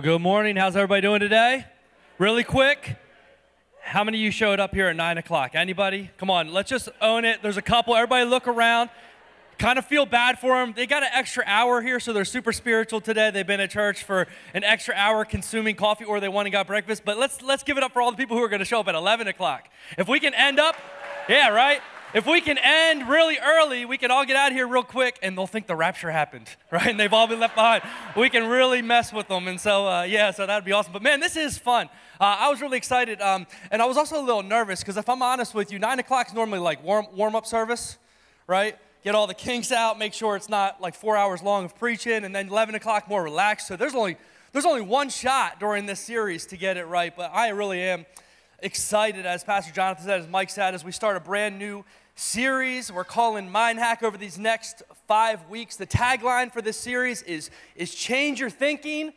Well, good morning. How's everybody doing today? Really quick. How many of you showed up here at 9 o'clock? Anybody? Come on, let's just own it. There's a couple. Everybody look around. Kind of feel bad for them. They got an extra hour here, so they're super spiritual today. They've been at church for an extra hour consuming coffee or they went and got breakfast. But let's, let's give it up for all the people who are going to show up at 11 o'clock. If we can end up, yeah, right? If we can end really early, we can all get out of here real quick and they'll think the rapture happened, right? And they've all been left behind. We can really mess with them. And so, uh, yeah, so that'd be awesome. But man, this is fun. Uh, I was really excited. Um, and I was also a little nervous because if I'm honest with you, 9 o'clock is normally like warm, warm up service, right? Get all the kinks out, make sure it's not like four hours long of preaching, and then 11 o'clock more relaxed. So there's only, there's only one shot during this series to get it right. But I really am excited, as Pastor Jonathan said, as Mike said, as we start a brand new series we're calling Mind Hack over these next five weeks. The tagline for this series is, is Change Your Thinking,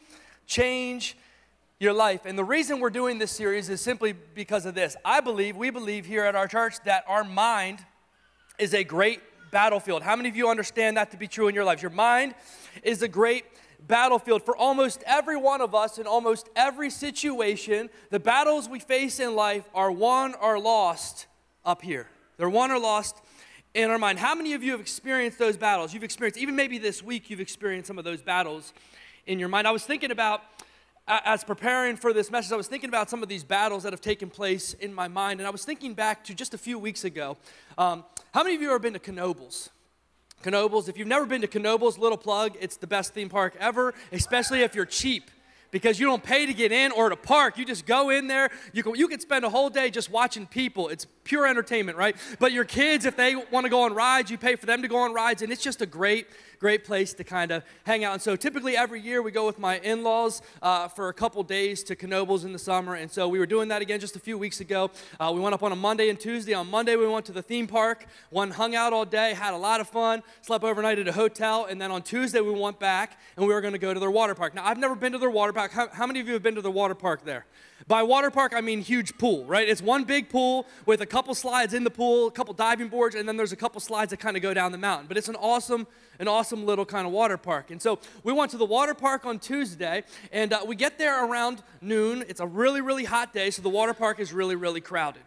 Change Your Life. And the reason we're doing this series is simply because of this. I believe, we believe here at our church, that our mind is a great battlefield. How many of you understand that to be true in your lives? Your mind is a great battlefield for almost every one of us in almost every situation. The battles we face in life are won or lost up here. They're won or lost in our mind. How many of you have experienced those battles? You've experienced, even maybe this week, you've experienced some of those battles in your mind. I was thinking about, as preparing for this message, I was thinking about some of these battles that have taken place in my mind. And I was thinking back to just a few weeks ago. Um, how many of you have been to Knoebels? Knoebels, if you've never been to Knoebels, little plug, it's the best theme park ever, especially if you're cheap because you don't pay to get in or to park. You just go in there. You can, you can spend a whole day just watching people. It's pure entertainment, right? But your kids, if they want to go on rides, you pay for them to go on rides, and it's just a great, great place to kind of hang out. And so typically every year we go with my in laws uh, for a couple days to Knoebels in the summer. And so we were doing that again just a few weeks ago. Uh, we went up on a Monday and Tuesday. On Monday, we went to the theme park, one hung out all day, had a lot of fun, slept overnight at a hotel. And then on Tuesday, we went back and we were going to go to their water park. Now, I've never been to their water park. How, how many of you have been to the water park there? By water park, I mean huge pool, right? It's one big pool with a couple slides in the pool, a couple diving boards, and then there's a couple slides that kind of go down the mountain. But it's an awesome, an awesome little kind of water park. And so we went to the water park on Tuesday, and uh, we get there around noon. It's a really, really hot day, so the water park is really, really crowded.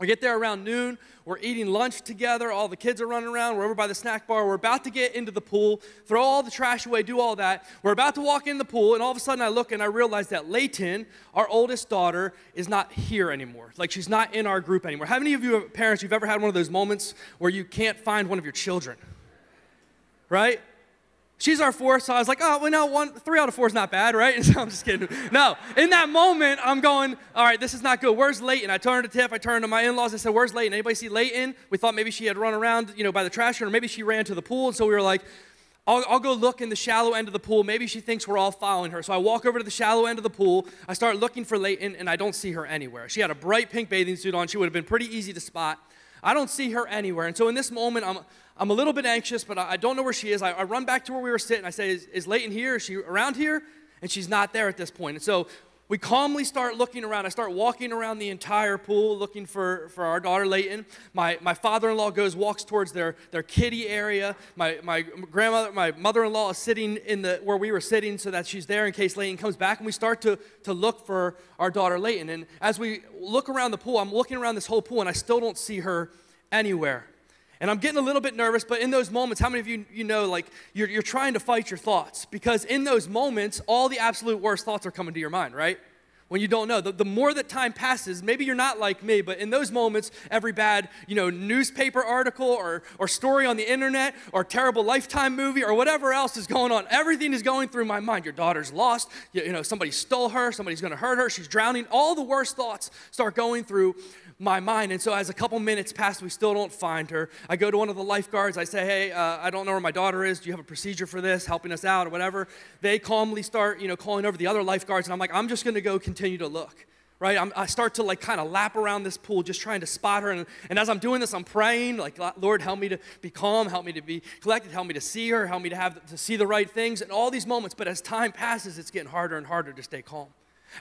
We get there around noon. We're eating lunch together. All the kids are running around. We're over by the snack bar. We're about to get into the pool, throw all the trash away, do all that. We're about to walk in the pool, and all of a sudden I look and I realize that Layton, our oldest daughter, is not here anymore. Like she's not in our group anymore. How many of you parents, you've ever had one of those moments where you can't find one of your children? Right? She's our fourth, so I was like, oh, well, no, one, three out of four is not bad, right? And So I'm just kidding. No, in that moment, I'm going, all right, this is not good. Where's Layton? I turned to Tiff, I turned to my in-laws, I said, where's Layton? Anybody see Layton? We thought maybe she had run around, you know, by the trash can, or maybe she ran to the pool, and so we were like, I'll, I'll, go look in the shallow end of the pool. Maybe she thinks we're all following her. So I walk over to the shallow end of the pool. I start looking for Layton, and I don't see her anywhere. She had a bright pink bathing suit on. She would have been pretty easy to spot. I don't see her anywhere. And so in this moment, I'm, I'm a little bit anxious, but I, I don't know where she is. I, I, run back to where we were sitting. I say, Is, is Layton here? Is she around here? And she's not there at this point. And so we calmly start looking around. I start walking around the entire pool looking for, for our daughter Layton. My, my father-in-law goes, walks towards their, their kitty area. My, my grandmother, my mother-in-law is sitting in the where we were sitting so that she's there in case Layton comes back. And we start to, to look for our daughter Layton. And as we look around the pool, I'm looking around this whole pool and I still don't see her anywhere. And I'm getting a little bit nervous, but in those moments, how many of you, you know, like you're, you're trying to fight your thoughts? Because in those moments, all the absolute worst thoughts are coming to your mind, right? When you don't know. The, the more that time passes, maybe you're not like me, but in those moments, every bad, you know, newspaper article or, or story on the internet or terrible lifetime movie or whatever else is going on, everything is going through my mind. Your daughter's lost, you, you know, somebody stole her, somebody's gonna hurt her, she's drowning. All the worst thoughts start going through my mind. And so, as a couple minutes pass, we still don't find her. I go to one of the lifeguards. I say, Hey, uh, I don't know where my daughter is. Do you have a procedure for this, helping us out or whatever? They calmly start, you know, calling over the other lifeguards. And I'm like, I'm just going to go continue to look. Right? I'm, i start to like kind of lap around this pool, just trying to spot her. And, and as I'm doing this, I'm praying, like, Lord, help me to be calm, help me to be collected, help me to see her, help me to have to see the right things, and all these moments. But as time passes, it's getting harder and harder to stay calm.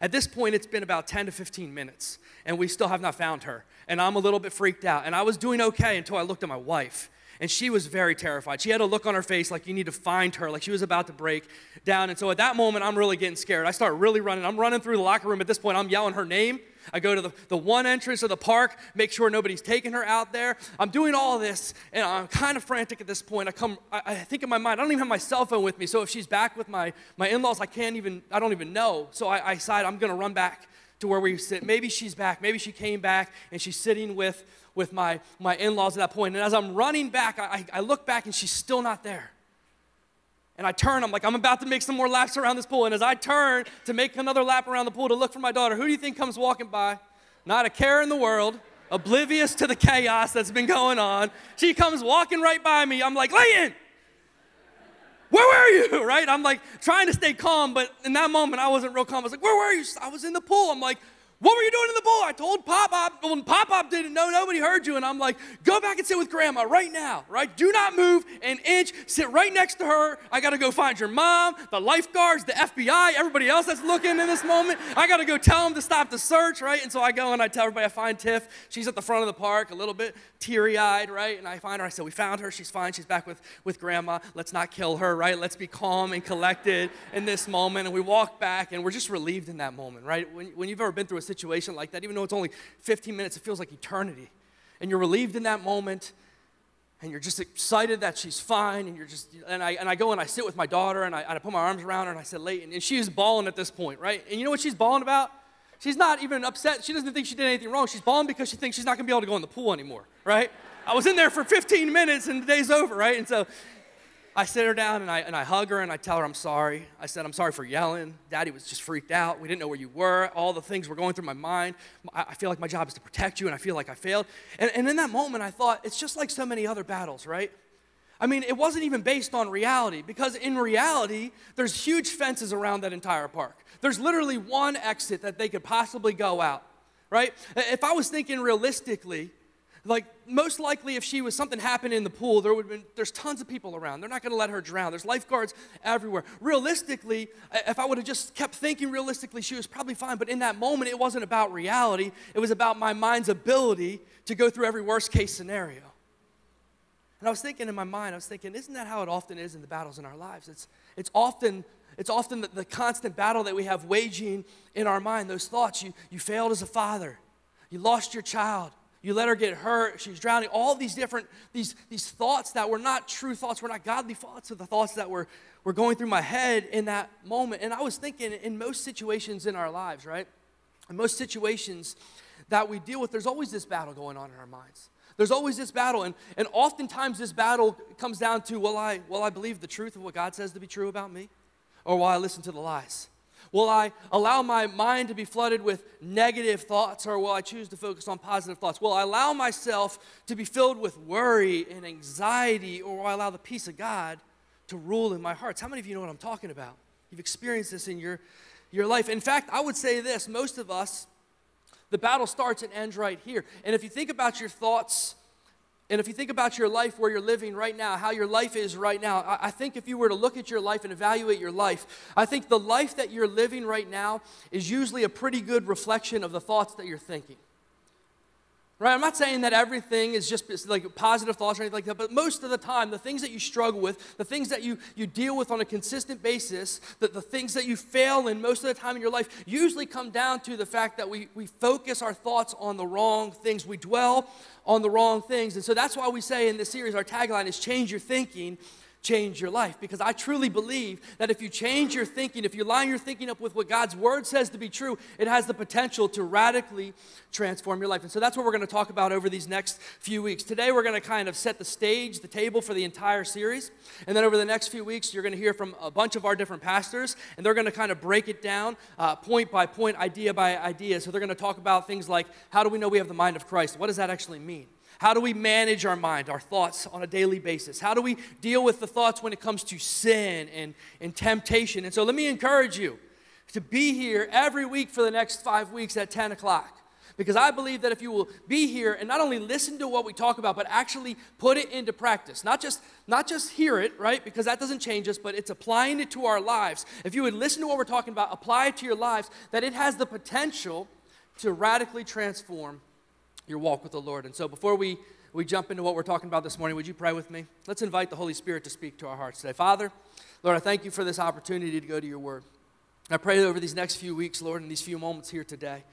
At this point, it's been about 10 to 15 minutes, and we still have not found her. And I'm a little bit freaked out. And I was doing okay until I looked at my wife. And she was very terrified. She had a look on her face like you need to find her, like she was about to break down. And so at that moment, I'm really getting scared. I start really running. I'm running through the locker room. At this point, I'm yelling her name. I go to the, the one entrance of the park, make sure nobody's taking her out there. I'm doing all this, and I'm kind of frantic at this point. I come, I, I think in my mind, I don't even have my cell phone with me. So if she's back with my, my in-laws, I can't even, I don't even know. So I, I decide I'm gonna run back to where we sit. Maybe she's back. Maybe she came back and she's sitting with, with my, my in-laws at that point. And as I'm running back, I, I look back and she's still not there. And I turn, I'm like, I'm about to make some more laps around this pool. And as I turn to make another lap around the pool to look for my daughter, who do you think comes walking by? Not a care in the world, oblivious to the chaos that's been going on. She comes walking right by me. I'm like, Layton, where were you? Right? I'm like trying to stay calm, but in that moment I wasn't real calm. I was like, where were you? I was in the pool. I'm like, what were you doing in the pool? I told Pop Pop. When Pop Pop didn't know, nobody heard you. And I'm like, go back and sit with Grandma right now, right? Do not move an inch. Sit right next to her. I got to go find your mom, the lifeguards, the FBI, everybody else that's looking in this moment. I got to go tell them to stop the search, right? And so I go and I tell everybody I find Tiff. She's at the front of the park, a little bit teary eyed, right? And I find her. I said, we found her. She's fine. She's back with, with Grandma. Let's not kill her, right? Let's be calm and collected in this moment. And we walk back and we're just relieved in that moment, right? When, when you've ever been through a situation like that, even though it's only 15 minutes, it feels like eternity. And you're relieved in that moment, and you're just excited that she's fine, and you're just, and I, and I go and I sit with my daughter, and I, and I put my arms around her, and I said, Layton, and she is bawling at this point, right? And you know what she's bawling about? She's not even upset. She doesn't think she did anything wrong. She's bawling because she thinks she's not gonna be able to go in the pool anymore, right? I was in there for 15 minutes and the day's over, right? And so I sit her down and I, and I hug her and I tell her I'm sorry. I said, I'm sorry for yelling. Daddy was just freaked out. We didn't know where you were. All the things were going through my mind. I, feel like my job is to protect you and I feel like I failed. And, and in that moment, I thought, it's just like so many other battles, right? I mean, it wasn't even based on reality because in reality, there's huge fences around that entire park. There's literally one exit that they could possibly go out, right? If I was thinking realistically, like most likely if she was something happened in the pool there would have been there's tons of people around. They're not going to let her drown. There's lifeguards everywhere. Realistically if i would have just kept thinking realistically she was probably fine. But in that moment it wasn't about reality. It was about my mind's ability to go through every worst case scenario. And i was thinking in my mind i was thinking isn't that how it often is in the battles in our lives? It's it's often it's often the, the constant battle that we have waging in our mind those thoughts. You you failed as a father. You lost your child you let her get hurt. She's drowning. All these different, these, these thoughts that were not true thoughts, were not godly thoughts, are the thoughts that were, were going through my head in that moment. And I was thinking in most situations in our lives, right? In most situations that we deal with, there's always this battle going on in our minds. There's always this battle. And, and oftentimes this battle comes down to will I, will I believe the truth of what God says to be true about me? Or will I listen to the lies? Will I allow my mind to be flooded with negative thoughts or will I choose to focus on positive thoughts? Will I allow myself to be filled with worry and anxiety or will I allow the peace of God to rule in my heart? How many of you know what I'm talking about? You've experienced this in your, your life. In fact, I would say this most of us, the battle starts and ends right here. And if you think about your thoughts, and if you think about your life where you're living right now, how your life is right now, I, think if you were to look at your life and evaluate your life, I think the life that you're living right now is usually a pretty good reflection of the thoughts that you're thinking. Right? I'm not saying that everything is just like positive thoughts or anything like that, but most of the time, the things that you struggle with, the things that you, you deal with on a consistent basis, the, the things that you fail in most of the time in your life usually come down to the fact that we, we focus our thoughts on the wrong things. We dwell on the wrong things. And so that's why we say in this series, our tagline is change your thinking change your life. Because I truly believe that if you change your thinking, if you line your thinking up with what God's word says to be true, it has the potential to radically transform your life. And so that's what we're going to talk about over these next few weeks. Today, we're going to kind of set the stage, the table for the entire series. And then over the next few weeks, you're going to hear from a bunch of our different pastors, and they're going to kind of break it down uh, point by point, idea by idea. So they're going to talk about things like how do we know we have the mind of Christ? What does that actually mean? How do we manage our mind, our thoughts on a daily basis? How do we deal with the thoughts when it comes to sin and, and temptation? And so let me encourage you to be here every week for the next five weeks at 10 o'clock. Because I believe that if you will be here and not only listen to what we talk about, but actually put it into practice, not just, not just hear it, right? Because that doesn't change us, but it's applying it to our lives. If you would listen to what we're talking about, apply it to your lives, that it has the potential to radically transform your walk with the Lord. And so before we, we jump into what we're talking about this morning, would you pray with me? Let's invite the Holy Spirit to speak to our hearts today. Father, Lord, I thank you for this opportunity to go to your word. I pray over these next few weeks, Lord, in these few moments here today,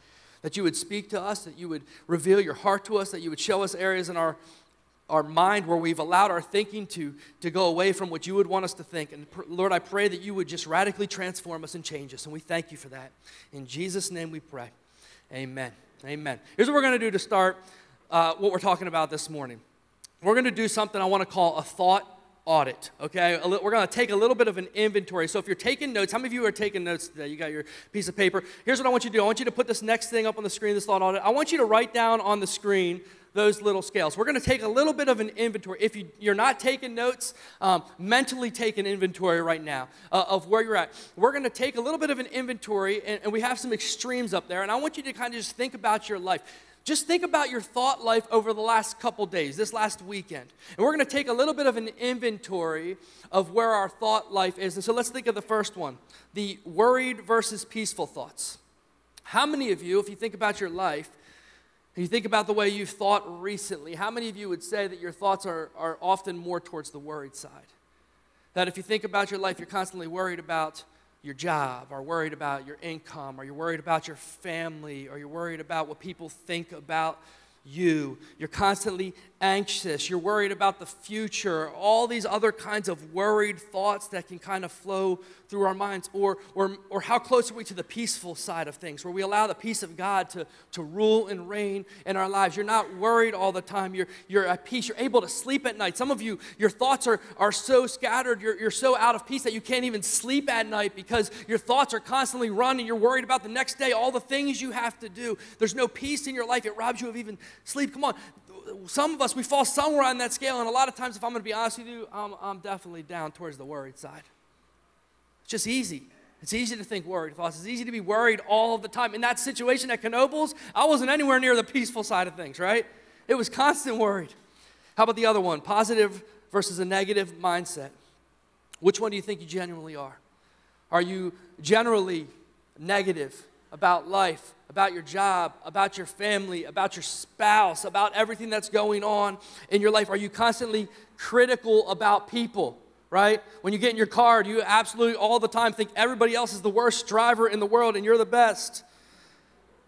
that you would speak to us, that you would reveal your heart to us, that you would show us areas in our, our mind where we've allowed our thinking to, to go away from what you would want us to think. And pr- Lord, I pray that you would just radically transform us and change us. And we thank you for that. In Jesus' name we pray. Amen. Amen. Here's what we're going to do to start uh, what we're talking about this morning. We're going to do something I want to call a thought audit, okay? We're going to take a little bit of an inventory. So if you're taking notes, how many of you are taking notes today? You got your piece of paper. Here's what I want you to do I want you to put this next thing up on the screen, this thought audit. I want you to write down on the screen those little scales. We're going to take a little bit of an inventory. If you, you're not taking notes, um, mentally take an inventory right now uh, of where you're at. We're going to take a little bit of an inventory, and, and we have some extremes up there. And I want you to kind of just think about your life. Just think about your thought life over the last couple days, this last weekend. And we're going to take a little bit of an inventory of where our thought life is. And so let's think of the first one the worried versus peaceful thoughts. How many of you, if you think about your life, you think about the way you've thought recently, how many of you would say that your thoughts are, are often more towards the worried side? That if you think about your life, you're constantly worried about your job, or worried about your income, or you're worried about your family, or you're worried about what people think about you. You're constantly anxious. You're worried about the future. All these other kinds of worried thoughts that can kind of flow through our minds. Or, or, or how close are we to the peaceful side of things, where we allow the peace of God to, to rule and reign in our lives? You're not worried all the time. You're, you're at peace. You're able to sleep at night. Some of you, your thoughts are, are so scattered. You're, you're so out of peace that you can't even sleep at night because your thoughts are constantly running. You're worried about the next day, all the things you have to do. There's no peace in your life. It robs you of even sleep. Come on some of us, we fall somewhere on that scale, and a lot of times, if I'm going to be honest with you, I'm, I'm definitely down towards the worried side. It's just easy. It's easy to think worried thoughts. It's easy to be worried all the time. In that situation at Knoebels, I wasn't anywhere near the peaceful side of things, right? It was constant worried. How about the other one? Positive versus a negative mindset. Which one do you think you genuinely are? Are you generally negative about life, about your job, about your family, about your spouse, about everything that's going on in your life? Are you constantly critical about people? Right? When you get in your car, do you absolutely all the time think everybody else is the worst driver in the world and you're the best?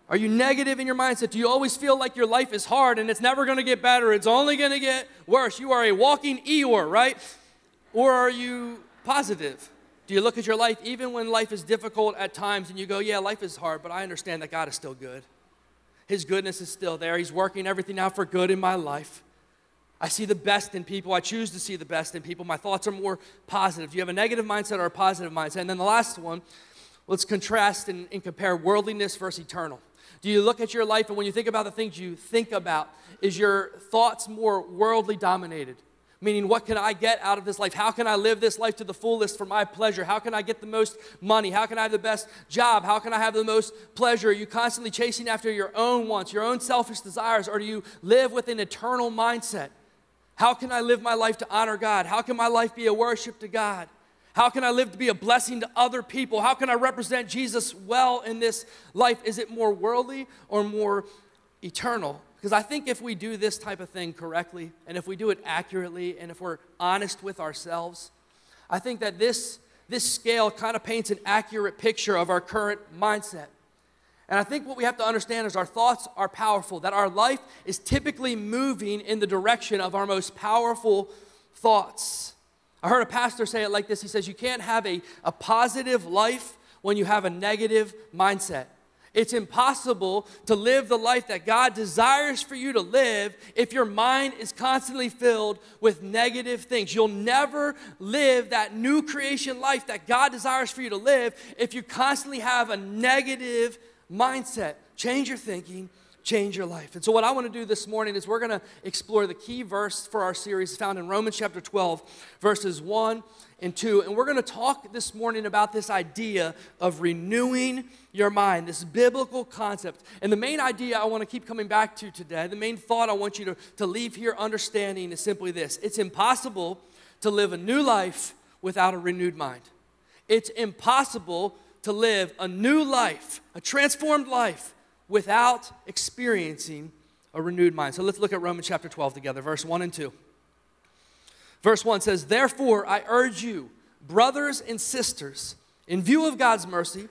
Are you negative in your mindset? Do you always feel like your life is hard and it's never going to get better? It's only going to get worse. You are a walking Eeyore, right? Or are you positive? Do you look at your life even when life is difficult at times and you go, yeah, life is hard, but I understand that God is still good? His goodness is still there. He's working everything out for good in my life. I see the best in people. I choose to see the best in people. My thoughts are more positive. Do you have a negative mindset or a positive mindset? And then the last one, let's contrast and, and compare worldliness versus eternal. Do you look at your life and when you think about the things you think about, is your thoughts more worldly dominated? Meaning, what can I get out of this life? How can I live this life to the fullest for my pleasure? How can I get the most money? How can I have the best job? How can I have the most pleasure? Are you constantly chasing after your own wants, your own selfish desires, or do you live with an eternal mindset? How can I live my life to honor God? How can my life be a worship to God? How can I live to be a blessing to other people? How can I represent Jesus well in this life? Is it more worldly or more eternal? Because I think if we do this type of thing correctly, and if we do it accurately, and if we're honest with ourselves, I think that this, this scale kind of paints an accurate picture of our current mindset. And I think what we have to understand is our thoughts are powerful, that our life is typically moving in the direction of our most powerful thoughts. I heard a pastor say it like this He says, You can't have a, a positive life when you have a negative mindset. It's impossible to live the life that God desires for you to live if your mind is constantly filled with negative things. You'll never live that new creation life that God desires for you to live if you constantly have a negative mindset. Change your thinking, change your life. And so, what I want to do this morning is we're going to explore the key verse for our series found in Romans chapter 12, verses 1 and 2. And we're going to talk this morning about this idea of renewing your mind, this biblical concept. And the main idea I want to keep coming back to today, the main thought I want you to, to leave here understanding is simply this it's impossible to live a new life without a renewed mind. It's impossible to live a new life, a transformed life, without experiencing a renewed mind. So let's look at Romans chapter 12 together, verse 1 and 2. Verse 1 says, Therefore, I urge you, brothers and sisters, in view of God's mercy,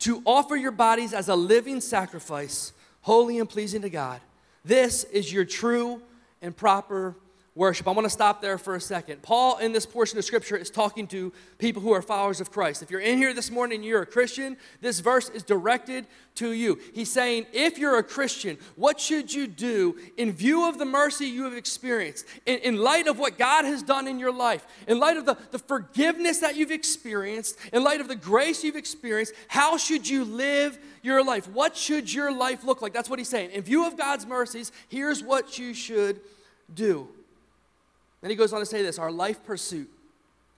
to offer your bodies as a living sacrifice, holy and pleasing to God. This is your true and proper worship. I want to stop there for a second. Paul, in this portion of scripture, is talking to people who are followers of Christ. If you're in here this morning and you're a Christian, this verse is directed to you. He's saying, if you're a Christian, what should you do in view of the mercy you have experienced, in, in light of what God has done in your life, in light of the, the forgiveness that you've experienced, in light of the grace you've experienced? How should you live your life? What should your life look like? That's what he's saying. In view of God's mercies, here's what you should do. Then he goes on to say this our life pursuit,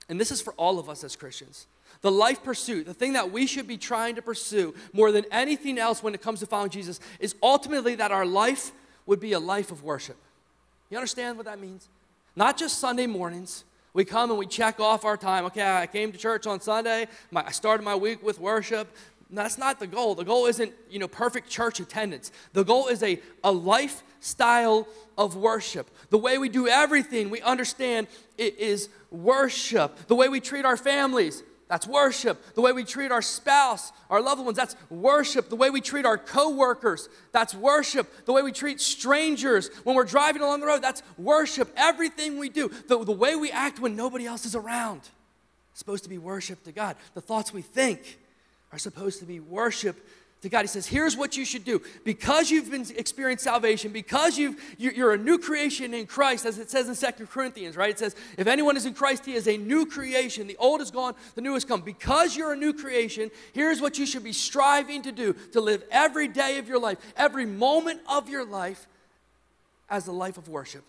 and this is for all of us as Christians. The life pursuit, the thing that we should be trying to pursue more than anything else when it comes to following Jesus, is ultimately that our life would be a life of worship. You understand what that means? Not just Sunday mornings. We come and we check off our time. Okay, I came to church on Sunday. My, I started my week with worship. That's not the goal. The goal isn't, you know, perfect church attendance. The goal is a, a lifestyle of worship. The way we do everything, we understand it is worship. The way we treat our families, that's worship. The way we treat our spouse, our loved ones, that's worship. The way we treat our coworkers, that's worship. The way we treat strangers when we're driving along the road, that's worship. Everything we do, the, the way we act when nobody else is around, supposed to be worship to God. The thoughts we think are supposed to be worship to God. He says, Here's what you should do. Because you've been experienced salvation, because you've, you're a new creation in Christ, as it says in Second Corinthians, right? It says, If anyone is in Christ, he is a new creation. The old is gone, the new has come. Because you're a new creation, here's what you should be striving to do to live every day of your life, every moment of your life as a life of worship.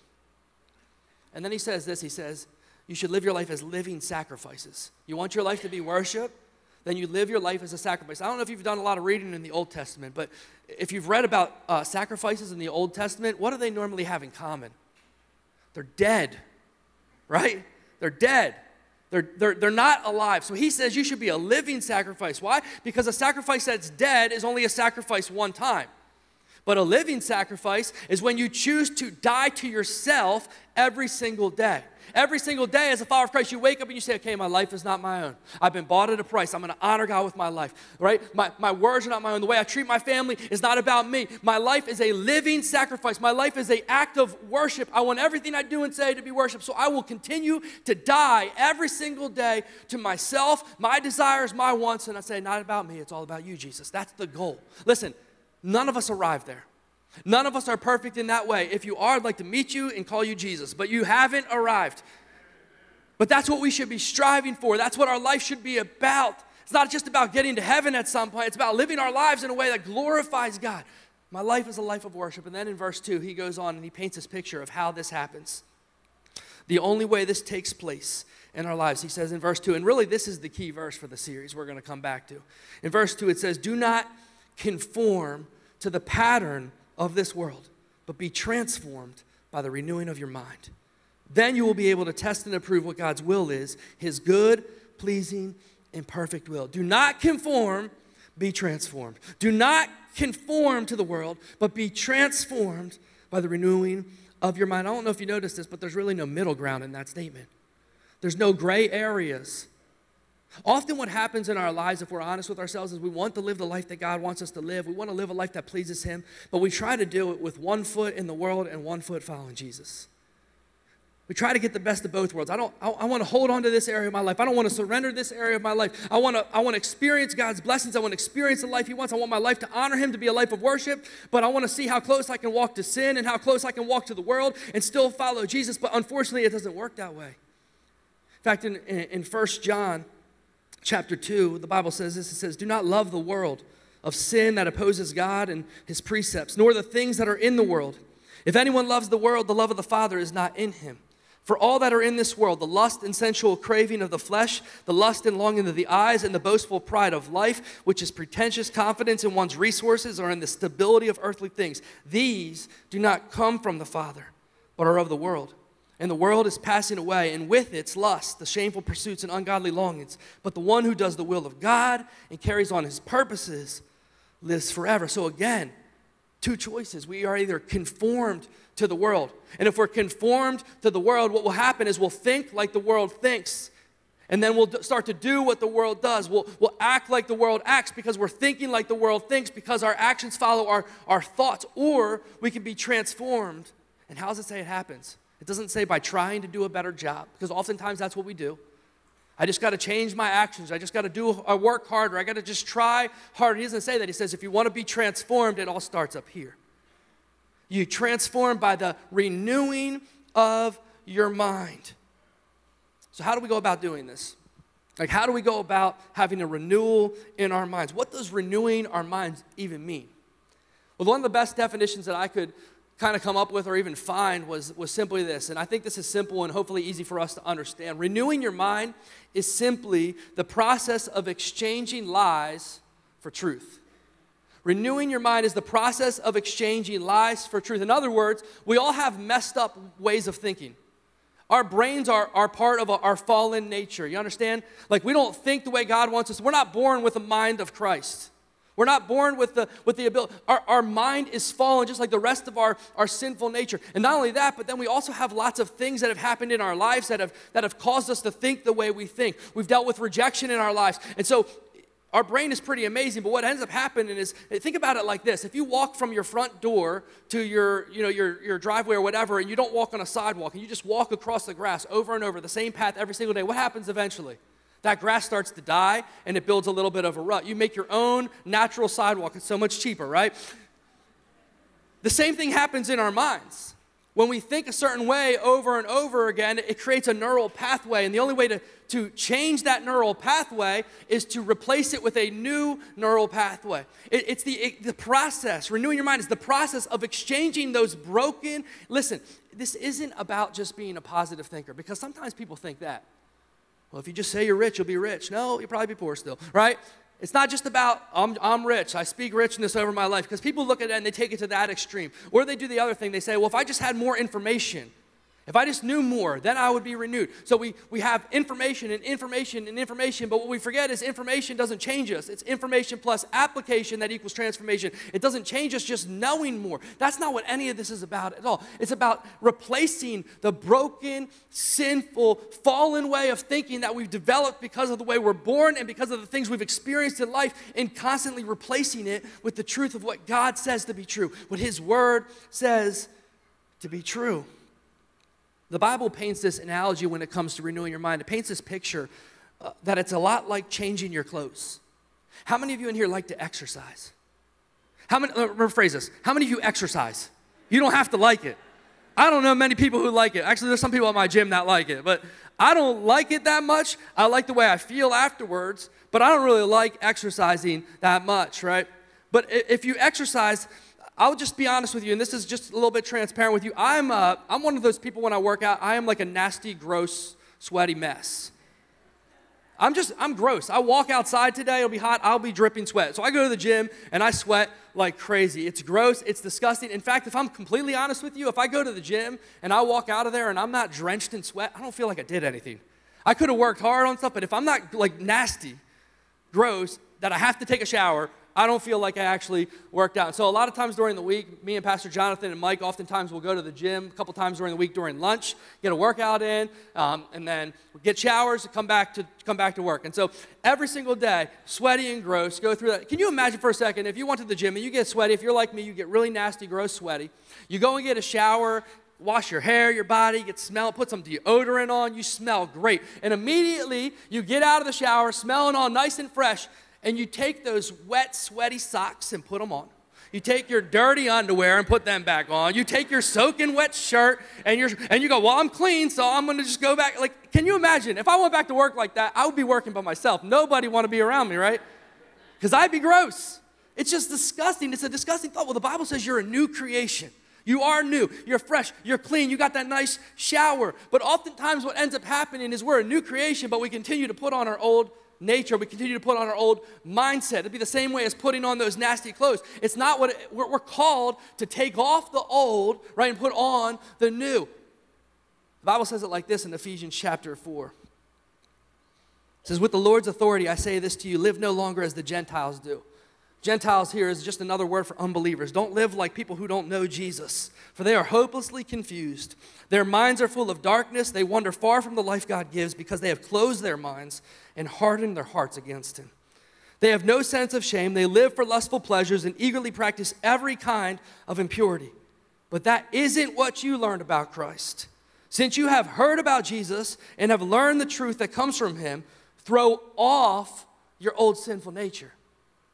And then he says this He says, You should live your life as living sacrifices. You want your life to be worship? Then you live your life as a sacrifice. I don't know if you've done a lot of reading in the Old Testament, but if you've read about uh, sacrifices in the Old Testament, what do they normally have in common? They're dead, right? They're dead. They're, they're, they're not alive. So he says you should be a living sacrifice. Why? Because a sacrifice that's dead is only a sacrifice one time. But a living sacrifice is when you choose to die to yourself every single day. Every single day, as a follower of Christ, you wake up and you say, okay, my life is not my own. I've been bought at a price. I'm going to honor God with my life, right? My, my words are not my own. The way I treat my family is not about me. My life is a living sacrifice. My life is an act of worship. I want everything I do and say to be worship. So I will continue to die every single day to myself, my desires, my wants. And I say, not about me. It's all about you, Jesus. That's the goal. Listen, none of us arrive there. None of us are perfect in that way. If you are, I'd like to meet you and call you Jesus, but you haven't arrived. But that's what we should be striving for. That's what our life should be about. It's not just about getting to heaven at some point, it's about living our lives in a way that glorifies God. My life is a life of worship. And then in verse 2, he goes on and he paints this picture of how this happens. The only way this takes place in our lives, he says in verse 2, and really this is the key verse for the series we're going to come back to. In verse 2, it says, Do not conform to the pattern of this world, but be transformed by the renewing of your mind. Then you will be able to test and approve what God's will is, his good, pleasing, and perfect will. Do not conform, be transformed. Do not conform to the world, but be transformed by the renewing of your mind. I don't know if you noticed this, but there's really no middle ground in that statement. There's no gray areas. Often, what happens in our lives, if we're honest with ourselves, is we want to live the life that God wants us to live. We want to live a life that pleases Him, but we try to do it with one foot in the world and one foot following Jesus. We try to get the best of both worlds. I don't. I, I want to hold on to this area of my life. I don't want to surrender this area of my life. I want to. I want to experience God's blessings. I want to experience the life He wants. I want my life to honor Him, to be a life of worship. But I want to see how close I can walk to sin and how close I can walk to the world and still follow Jesus. But unfortunately, it doesn't work that way. In fact, in, in, in 1 John chapter 2, the Bible says this it says, Do not love the world of sin that opposes God and his precepts, nor the things that are in the world. If anyone loves the world, the love of the Father is not in him. For all that are in this world, the lust and sensual craving of the flesh, the lust and longing of the eyes, and the boastful pride of life, which is pretentious confidence in one's resources or in the stability of earthly things, these do not come from the Father, but are of the world. And the world is passing away, and with its lust, the shameful pursuits and ungodly longings. But the one who does the will of God and carries on his purposes lives forever. So again, two choices. We are either conformed to the world. And if we're conformed to the world, what will happen is we'll think like the world thinks. And then we'll start to do what the world does. We'll, we'll act like the world acts because we're thinking like the world thinks because our actions follow our, our thoughts. Or we can be transformed. And how does it say it happens? It doesn't say by trying to do a better job because oftentimes that's what we do. I just got to change my actions. I just got to do I work harder. I got to just try harder. He doesn't say that. He says if you want to be transformed, it all starts up here. You transform by the renewing of your mind. So, how do we go about doing this? Like, how do we go about having a renewal in our minds? What does renewing our minds even mean? Well, one of the best definitions that I could kind of come up with or even find was, was simply this. And I think this is simple and hopefully easy for us to understand. Renewing your mind is simply the process of exchanging lies for truth. Renewing your mind is the process of exchanging lies for truth. In other words, we all have messed up ways of thinking. Our brains are, are part of a, our fallen nature. You understand? Like, we don't think the way God wants us. We're not born with the mind of Christ. We're not born with the, with the ability. Our, our mind is fallen just like the rest of our, our sinful nature. And not only that, but then we also have lots of things that have happened in our lives that have, that have caused us to think the way we think. We've dealt with rejection in our lives. And so our brain is pretty amazing, but what ends up happening is think about it like this. If you walk from your front door to your, you know, your, your driveway or whatever, and you don't walk on a sidewalk, and you just walk across the grass over and over, the same path every single day, what happens eventually? That grass starts to die and it builds a little bit of a rut. You make your own natural sidewalk, it's so much cheaper, right? The same thing happens in our minds. When we think a certain way over and over again, it creates a neural pathway. And the only way to, to change that neural pathway is to replace it with a new neural pathway. It, it's the, it, the process, renewing your mind is the process of exchanging those broken. Listen, this isn't about just being a positive thinker because sometimes people think that. Well, if you just say you're rich, you'll be rich. No, you'll probably be poor still, right? It's not just about, I'm, I'm rich, I speak richness over my life, because people look at it and they take it to that extreme. Or they do the other thing, they say, well, if I just had more information, if I just knew more, then I would be renewed. So we, we have information and information and information, but what we forget is information doesn't change us. It's information plus application that equals transformation. It doesn't change us just knowing more. That's not what any of this is about at all. It's about replacing the broken, sinful, fallen way of thinking that we've developed because of the way we're born and because of the things we've experienced in life, and constantly replacing it with the truth of what God says to be true, what His Word says to be true. The Bible paints this analogy when it comes to renewing your mind. It paints this picture uh, that it's a lot like changing your clothes. How many of you in here like to exercise? How many, uh, rephrase this. How many of you exercise? You don't have to like it. I don't know many people who like it. Actually, there's some people at my gym that like it, but I don't like it that much. I like the way I feel afterwards, but I don't really like exercising that much, right? But if you exercise, I'll just be honest with you, and this is just a little bit transparent with you. I'm, uh, I'm one of those people when I work out, I am like a nasty, gross, sweaty mess. I'm just, I'm gross. I walk outside today, it'll be hot, I'll be dripping sweat. So I go to the gym and I sweat like crazy. It's gross, it's disgusting. In fact, if I'm completely honest with you, if I go to the gym and I walk out of there and I'm not drenched in sweat, I don't feel like I did anything. I could have worked hard on stuff, but if I'm not like nasty, gross, that I have to take a shower, I don't feel like I actually worked out. So a lot of times during the week, me and Pastor Jonathan and Mike oftentimes will go to the gym a couple times during the week during lunch, get a workout in, um, and then get showers and come back to come back to work. And so every single day, sweaty and gross, go through that. Can you imagine for a second if you went to the gym and you get sweaty? If you're like me, you get really nasty, gross, sweaty. You go and get a shower, wash your hair, your body, get smell, put some deodorant on, you smell great. And immediately you get out of the shower smelling all nice and fresh, and you take those wet, sweaty socks and put them on. You take your dirty underwear and put them back on. You take your soaking wet shirt and you and you go, "Well, I'm clean, so I'm going to just go back." Like, can you imagine if I went back to work like that? I would be working by myself. Nobody want to be around me, right? Because I'd be gross. It's just disgusting. It's a disgusting thought. Well, the Bible says you're a new creation. You are new. You're fresh. You're clean. You got that nice shower. But oftentimes, what ends up happening is we're a new creation, but we continue to put on our old nature. We continue to put on our old mindset. It'd be the same way as putting on those nasty clothes. It's not what it, we're, we're called to take off the old, right, and put on the new. The Bible says it like this in Ephesians chapter 4. It says, With the Lord's authority, I say this to you live no longer as the Gentiles do Gentiles here is just another word for unbelievers. Don't live like people who don't know Jesus, for they are hopelessly confused. Their minds are full of darkness. They wander far from the life God gives because they have closed their minds and hardened their hearts against Him. They have no sense of shame. They live for lustful pleasures and eagerly practice every kind of impurity. But that isn't what you learned about Christ. Since you have heard about Jesus and have learned the truth that comes from Him, throw off your old sinful nature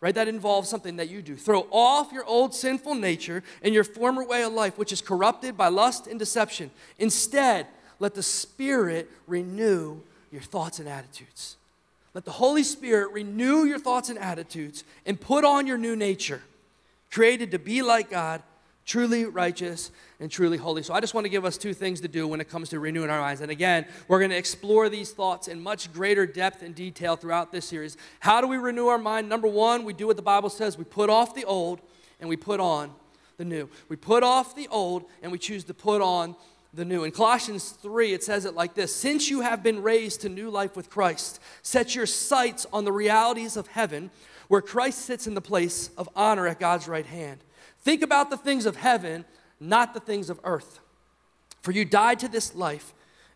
right? That involves something that you do. Throw off your old sinful nature and your former way of life, which is corrupted by lust and deception. Instead, let the Spirit renew your thoughts and attitudes. Let the Holy Spirit renew your thoughts and attitudes and put on your new nature, created to be like God truly righteous and truly holy. So I just want to give us two things to do when it comes to renewing our minds. And again, we're going to explore these thoughts in much greater depth and detail throughout this series. How do we renew our mind? Number one, we do what the Bible says we put off the old and we put on the new. We put off the old and we choose to put on the new. In Colossians 3, it says it like this Since you have been raised to new life with Christ, set your sights on the realities of heaven, where Christ sits in the place of honor at God's right hand. Think about the things of heaven, not the things of earth. For you died to this life,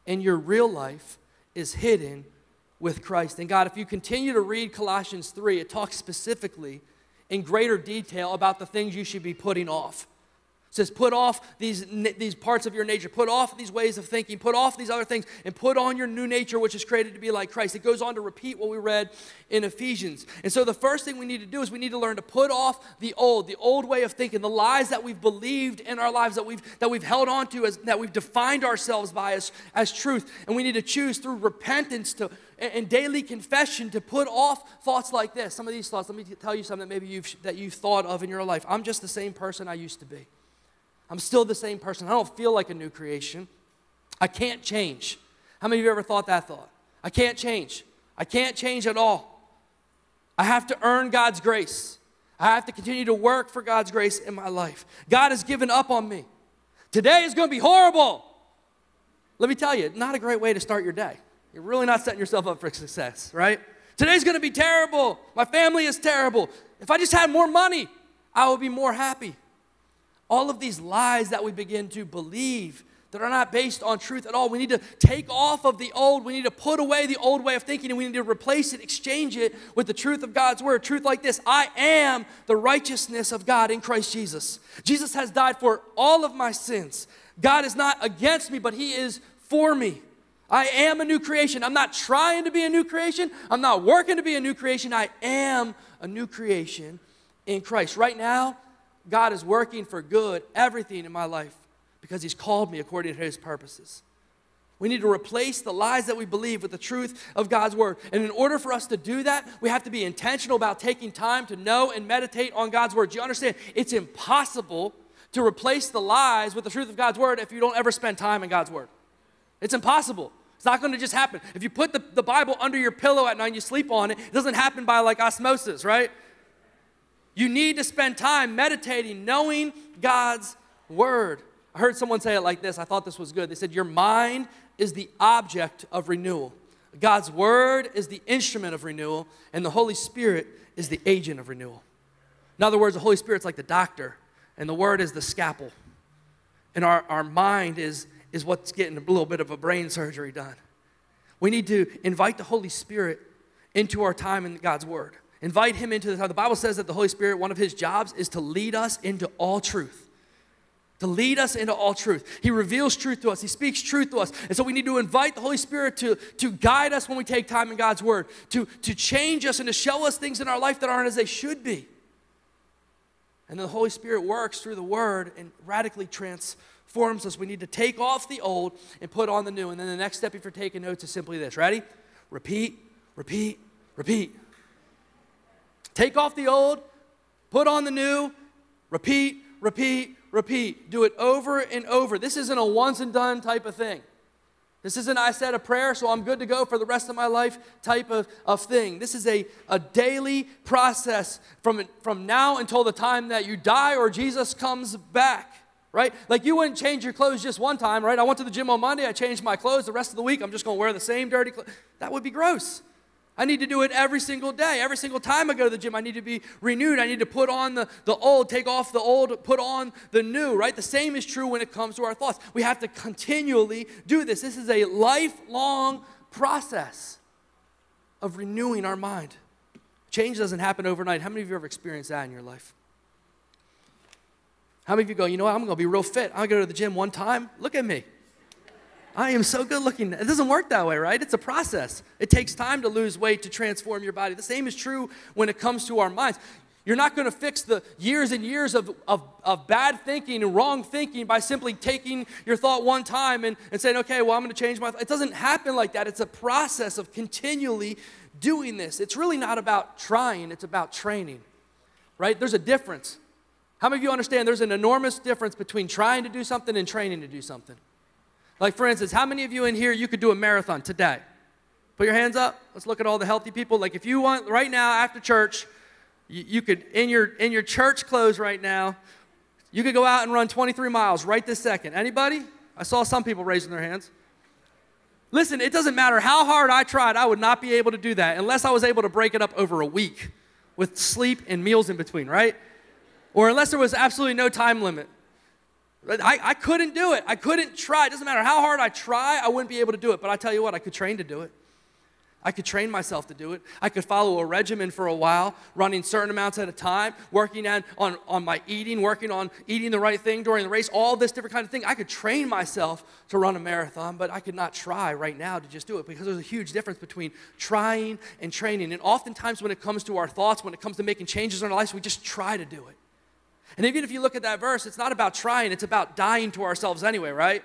and your real life is hidden with Christ. And God, if you continue to read Colossians 3, it talks specifically in greater detail about the things you should be putting off says, put off these, these parts of your nature, put off these ways of thinking, put off these other things, and put on your new nature, which is created to be like Christ. It goes on to repeat what we read in Ephesians. And so the first thing we need to do is we need to learn to put off the old, the old way of thinking, the lies that we've believed in our lives, that we've, that we've held on to, as, that we've defined ourselves by as, as truth. And we need to choose through repentance to, and daily confession to put off thoughts like this. Some of these thoughts, let me tell you something that maybe you've, that you've thought of in your life. I'm just the same person I used to be. I'm still the same person. I don't feel like a new creation. I can't change. How many of you ever thought that thought? I can't change. I can't change at all. I have to earn God's grace. I have to continue to work for God's grace in my life. God has given up on me. Today is going to be horrible. Let me tell you, not a great way to start your day. You're really not setting yourself up for success, right? Today's going to be terrible. My family is terrible. If I just had more money, I would be more happy. All of these lies that we begin to believe that are not based on truth at all. We need to take off of the old. We need to put away the old way of thinking and we need to replace it, exchange it with the truth of God's word. Truth like this I am the righteousness of God in Christ Jesus. Jesus has died for all of my sins. God is not against me, but He is for me. I am a new creation. I'm not trying to be a new creation. I'm not working to be a new creation. I am a new creation in Christ. Right now, God is working for good everything in my life because He's called me according to His purposes. We need to replace the lies that we believe with the truth of God's word. And in order for us to do that, we have to be intentional about taking time to know and meditate on God's word. Do you understand? It's impossible to replace the lies with the truth of God's word if you don't ever spend time in God's word. It's impossible. It's not going to just happen. If you put the, the Bible under your pillow at night and you sleep on it, it doesn't happen by like osmosis, right? You need to spend time meditating, knowing God's word. I heard someone say it like this. I thought this was good. They said, Your mind is the object of renewal. God's word is the instrument of renewal, and the Holy Spirit is the agent of renewal. In other words, the Holy Spirit's like the doctor, and the word is the scalpel. And our, our mind is, is what's getting a little bit of a brain surgery done. We need to invite the Holy Spirit into our time in God's word. Invite him into the time. The Bible says that the Holy Spirit, one of his jobs is to lead us into all truth. To lead us into all truth. He reveals truth to us. He speaks truth to us. And so we need to invite the Holy Spirit to, to guide us when we take time in God's Word, to, to change us and to show us things in our life that aren't as they should be. And the Holy Spirit works through the Word and radically transforms us. We need to take off the old and put on the new. And then the next step, if you're taking notes, is simply this ready? Repeat, repeat, repeat. Take off the old, put on the new, repeat, repeat, repeat. Do it over and over. This isn't a once and done type of thing. This isn't I said a prayer, so I'm good to go for the rest of my life type of, of thing. This is a, a daily process from, from now until the time that you die or Jesus comes back, right? Like you wouldn't change your clothes just one time, right? I went to the gym on Monday, I changed my clothes. The rest of the week, I'm just going to wear the same dirty clothes. That would be gross. I need to do it every single day. Every single time I go to the gym, I need to be renewed. I need to put on the, the old, take off the old, put on the new, right? The same is true when it comes to our thoughts. We have to continually do this. This is a lifelong process of renewing our mind. Change doesn't happen overnight. How many of you ever experienced that in your life? How many of you go, you know what, I'm gonna be real fit. Gonna go to the gym one time. Look at me. I am so good looking. It doesn't work that way, right? It's a process. It takes time to lose weight, to transform your body. The same is true when it comes to our minds. You're not going to fix the years and years of, of, of bad thinking and wrong thinking by simply taking your thought one time and, and saying, okay, well, I'm going to change my. Th-. It doesn't happen like that. It's a process of continually doing this. It's really not about trying, it's about training, right? There's a difference. How many of you understand there's an enormous difference between trying to do something and training to do something? Like, for instance, how many of you in here you could do a marathon today? Put your hands up. Let's look at all the healthy people. Like, if you want right now after church, you, you could, in your, in your church clothes right now, you could go out and run 23 miles right this second. Anybody? I saw some people raising their hands. Listen, it doesn't matter how hard I tried, I would not be able to do that unless I was able to break it up over a week with sleep and meals in between, right? Or unless there was absolutely no time limit. I, I couldn't do it. I couldn't try. It doesn't matter how hard I try, I wouldn't be able to do it. But I tell you what, I could train to do it. I could train myself to do it. I could follow a regimen for a while, running certain amounts at a time, working on, on, on my eating, working on eating the right thing during the race, all this different kind of thing. I could train myself to run a marathon, but I could not try right now to just do it because there's a huge difference between trying and training. And oftentimes, when it comes to our thoughts, when it comes to making changes in our lives, we just try to do it. And even if you look at that verse, it's not about trying, it's about dying to ourselves anyway, right?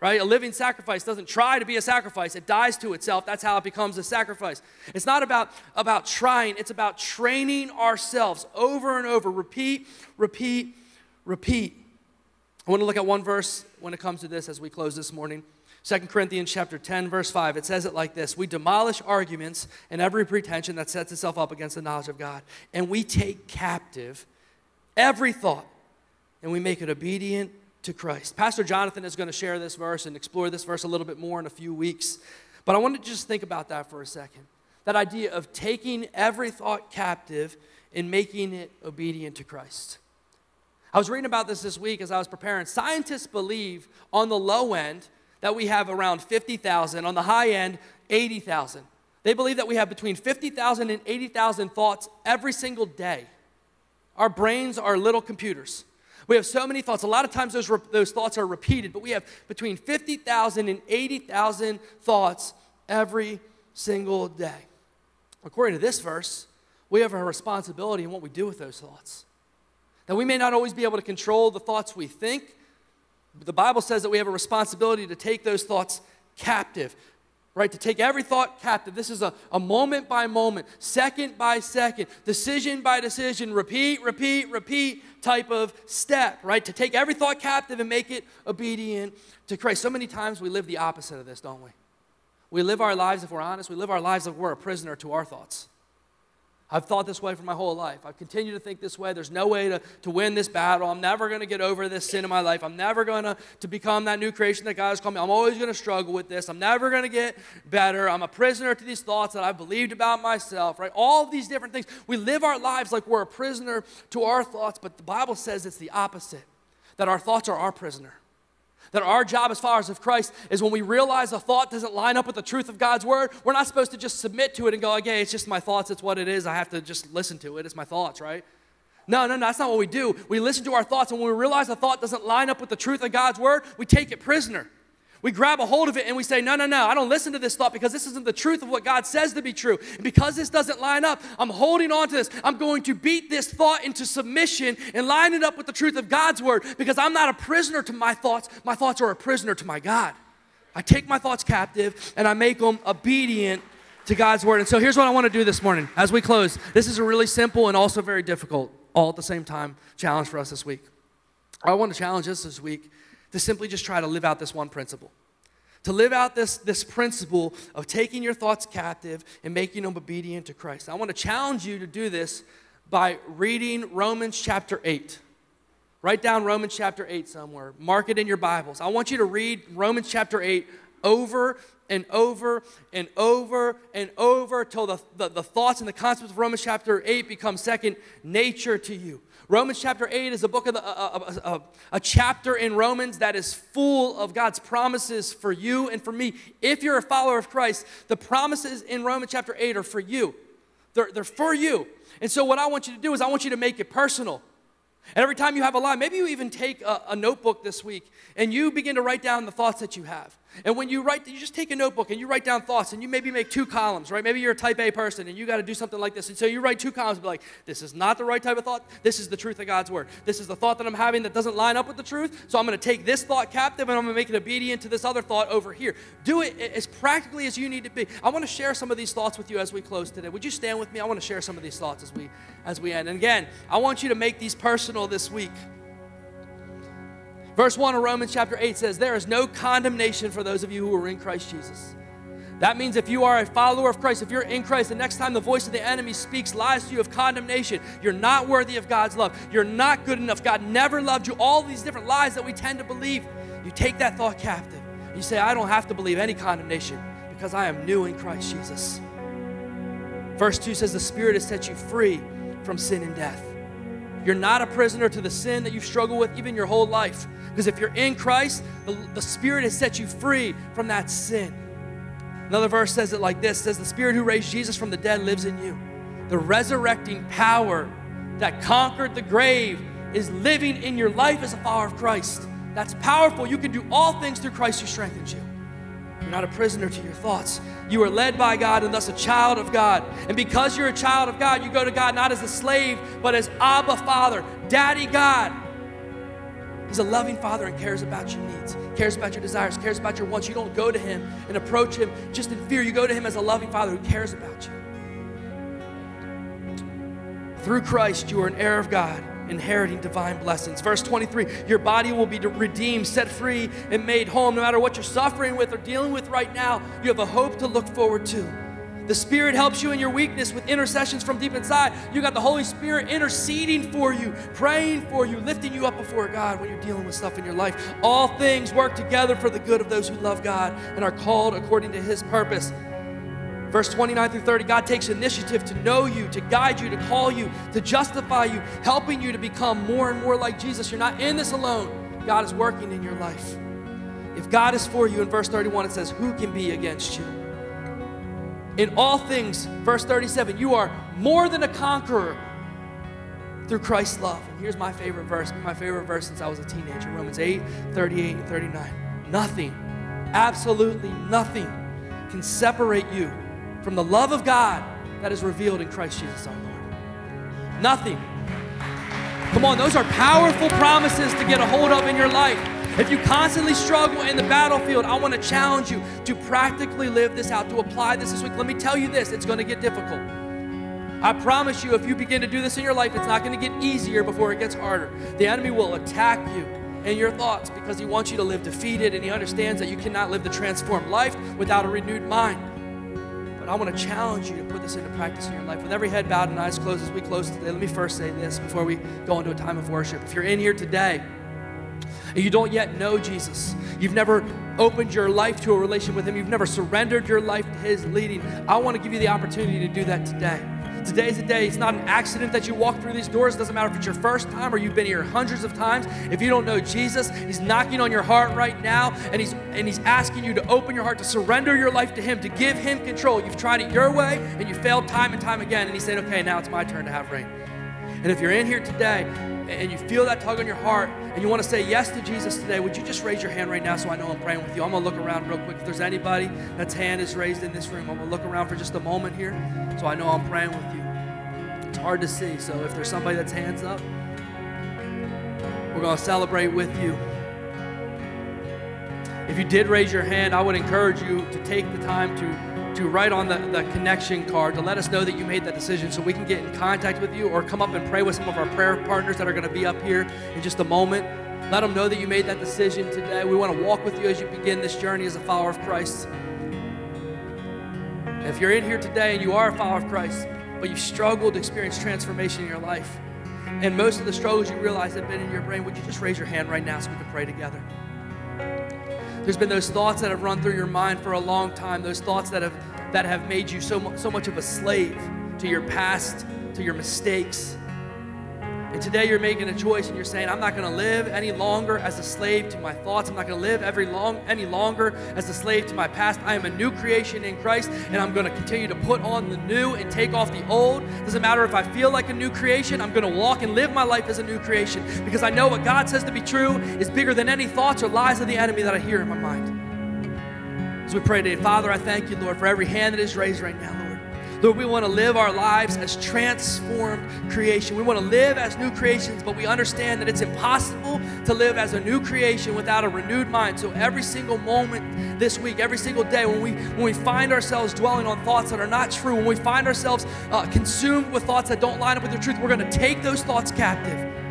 Right? A living sacrifice doesn't try to be a sacrifice, it dies to itself. That's how it becomes a sacrifice. It's not about, about trying, it's about training ourselves over and over. Repeat, repeat, repeat. I want to look at one verse when it comes to this as we close this morning. 2 Corinthians chapter 10 verse 5 it says it like this we demolish arguments and every pretension that sets itself up against the knowledge of God and we take captive every thought, and we make it obedient to Christ. Pastor Jonathan is going to share this verse and explore this verse a little bit more in a few weeks. But I want to just think about that for a second. That idea of taking every thought captive and making it obedient to Christ. I was reading about this this week as I was preparing. Scientists believe on the low end that we have around 50,000, on the high end, 80,000. They believe that we have between 50,000 and 80,000 thoughts every single day. Our brains are little computers. We have so many thoughts. A lot of times those, re- those thoughts are repeated, but we have between 50,000 and 80,000 thoughts every single day. According to this verse, we have a responsibility in what we do with those thoughts. Now, we may not always be able to control the thoughts we think, but the Bible says that we have a responsibility to take those thoughts captive right? To take every thought captive. This is a, a moment by moment, second by second, decision by decision, repeat, repeat, repeat type of step, right? To take every thought captive and make it obedient to Christ. So many times we live the opposite of this, don't we? We live our lives, if we're honest, we live our lives like we're a prisoner to our thoughts. I've thought this way for my whole life. I've continued to think this way. There's no way to, to win this battle. I'm never going to get over this sin in my life. I'm never going to, to become that new creation that God has called me. I'm always going to struggle with this. I'm never going to get better. I'm a prisoner to these thoughts that I've believed about myself, right? All these different things. We live our lives like we're a prisoner to our thoughts, but the Bible says it's the opposite that our thoughts are our prisoner. That our job as followers of Christ is when we realize a thought doesn't line up with the truth of God's word, we're not supposed to just submit to it and go, okay, it's just my thoughts, it's what it is. I have to just listen to it. It's my thoughts, right? No, no, no, that's not what we do. We listen to our thoughts, and when we realize a thought doesn't line up with the truth of God's word, we take it prisoner. We grab a hold of it and we say, No, no, no, I don't listen to this thought because this isn't the truth of what God says to be true. And because this doesn't line up, I'm holding on to this. I'm going to beat this thought into submission and line it up with the truth of God's word because I'm not a prisoner to my thoughts. My thoughts are a prisoner to my God. I take my thoughts captive and I make them obedient to God's word. And so here's what I want to do this morning as we close. This is a really simple and also very difficult, all at the same time, challenge for us this week. I want to challenge us this week to simply just try to live out this one principle. To live out this, this principle of taking your thoughts captive and making them obedient to Christ. I want to challenge you to do this by reading Romans chapter 8. Write down Romans chapter 8 somewhere. Mark it in your Bibles. I want you to read Romans chapter 8 over and over and over and over till the, the, the thoughts and the concepts of Romans chapter 8 become second nature to you. Romans chapter 8 is a book of the, a, a, a, a, chapter in Romans that is full of God's promises for you and for me. If you're a follower of Christ, the promises in Romans chapter 8 are for you. They're, they're for you. And so, what I want you to do is, I want you to make it personal. And every time you have a lie, maybe you even take a, a, notebook this week and you begin to write down the thoughts that you have. And when you write, you just take a notebook and you write down thoughts and you maybe make two columns, right? Maybe you're a type A person and you got to do something like this. And so you write two columns and be like, this is not the right type of thought. This is the truth of God's word. This is the thought that I'm having that doesn't line up with the truth. So I'm going to take this thought captive and I'm going to make it obedient to this other thought over here. Do it as practically as you need to be. I want to share some of these thoughts with you as we close today. Would you stand with me? I want to share some of these thoughts as we as we end. And again, I want you to make these personal this week. Verse 1 of Romans chapter 8 says, There is no condemnation for those of you who are in Christ Jesus. That means if you are a follower of Christ, if you're in Christ, the next time the voice of the enemy speaks lies to you of condemnation, you're not worthy of God's love. You're not good enough. God never loved you. All these different lies that we tend to believe. You take that thought captive. You say, I don't have to believe any condemnation because I am new in Christ Jesus. Verse 2 says, The Spirit has set you free from sin and death. You're not a prisoner to the sin that you've struggled with even your whole life. Because if you're in Christ, the, the Spirit has set you free from that sin. Another verse says it like this says, The Spirit who raised Jesus from the dead lives in you. The resurrecting power that conquered the grave is living in your life as a follower of Christ. That's powerful. You can do all things through Christ who strengthens you. You're not a prisoner to your thoughts. You are led by God and thus a child of God. And because you're a child of God, you go to God not as a slave, but as Abba Father, Daddy God. He's a loving father and cares about your needs, cares about your desires, cares about your wants. You don't go to him and approach him just in fear. You go to him as a loving father who cares about you. Through Christ, you are an heir of God, inheriting divine blessings. Verse 23 Your body will be redeemed, set free, and made home. No matter what you're suffering with or dealing with right now, you have a hope to look forward to. The Spirit helps you in your weakness with intercessions from deep inside. You got the Holy Spirit interceding for you, praying for you, lifting you up before God when you're dealing with stuff in your life. All things work together for the good of those who love God and are called according to His purpose. Verse 29 through 30, God takes initiative to know you, to guide you, to call you, to justify you, helping you to become more and more like Jesus. You're not in this alone. God is working in your life. If God is for you, in verse 31, it says, Who can be against you? In all things, verse 37, you are more than a conqueror through Christ's love. And here's my favorite verse, my favorite verse since I was a teenager Romans 8, 38, and 39. Nothing, absolutely nothing can separate you from the love of God that is revealed in Christ Jesus our Lord. Nothing. Come on, those are powerful promises to get a hold of in your life. If you constantly struggle in the battlefield, I want to challenge you to practically live this out, to apply this this week. Let me tell you this it's going to get difficult. I promise you, if you begin to do this in your life, it's not going to get easier before it gets harder. The enemy will attack you and your thoughts because he wants you to live defeated and he understands that you cannot live the transformed life without a renewed mind. But I want to challenge you to put this into practice in your life. With every head bowed and eyes closed as we close today, let me first say this before we go into a time of worship. If you're in here today, and you don't yet know Jesus, you've never opened your life to a relation with Him, you've never surrendered your life to His leading, I want to give you the opportunity to do that today. Today's the day. It's not an accident that you walk through these doors. It doesn't matter if it's your first time or you've been here hundreds of times. If you don't know Jesus, He's knocking on your heart right now and He's and He's asking you to open your heart, to surrender your life to Him, to give Him control. You've tried it your way and you failed time and time again. And He said, okay, now it's my turn to have reign. And if you're in here today and you feel that tug on your heart and you want to say yes to Jesus today, would you just raise your hand right now so I know I'm praying with you? I'm going to look around real quick. If there's anybody that's hand is raised in this room, I'm going to look around for just a moment here so I know I'm praying with you. It's hard to see, so if there's somebody that's hands up, we're going to celebrate with you. If you did raise your hand, I would encourage you to take the time to to write on the, the connection card to let us know that you made that decision so we can get in contact with you or come up and pray with some of our prayer partners that are going to be up here in just a moment. Let them know that you made that decision today. We want to walk with you as you begin this journey as a follower of Christ. If you're in here today and you are a follower of Christ, but you've struggled to experience transformation in your life, and most of the struggles you realize have been in your brain, would you just raise your hand right now so we can pray together? There's been those thoughts that have run through your mind for a long time, those thoughts that have, that have made you so, so much of a slave to your past, to your mistakes. And today you're making a choice and you're saying, I'm not going to live any longer as a slave to my thoughts. I'm not going to live every long, any longer as a slave to my past. I am a new creation in Christ and I'm going to continue to put on the new and take off the old. Doesn't matter if I feel like a new creation, I'm going to walk and live my life as a new creation because I know what God says to be true is bigger than any thoughts or lies of the enemy that I hear in my mind. As we pray today, Father, I thank you, Lord, for every hand that is raised right now, Lord. We want to live our lives as transformed creation. We want to live as new creations, but we understand that it's impossible to live as a new creation without a renewed mind. So every single moment this week, every single day, when we when we find ourselves dwelling on thoughts that are not true, when we find ourselves uh, consumed with thoughts that don't line up with the truth, we're going to take those thoughts captive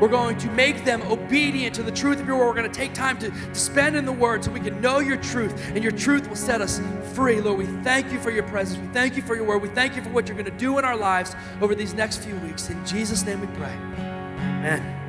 we're going to make them obedient to the truth of your word. We're going to take time to, to spend in the word so we can know your truth, and your truth will set us free. Lord, we thank you for your presence. We thank you for your word. We thank you for what you're going to do in our lives over these next few weeks. In Jesus' name we pray. Amen.